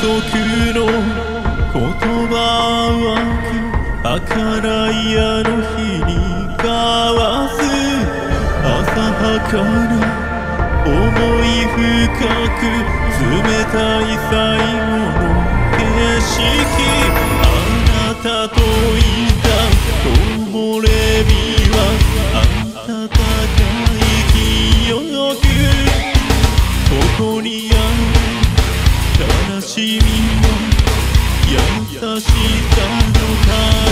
束の言葉は儚いあの日に交わす浅はかな思い深く冷たい最後の景色あなたといたしみの優しさのか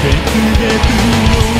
け別れるよ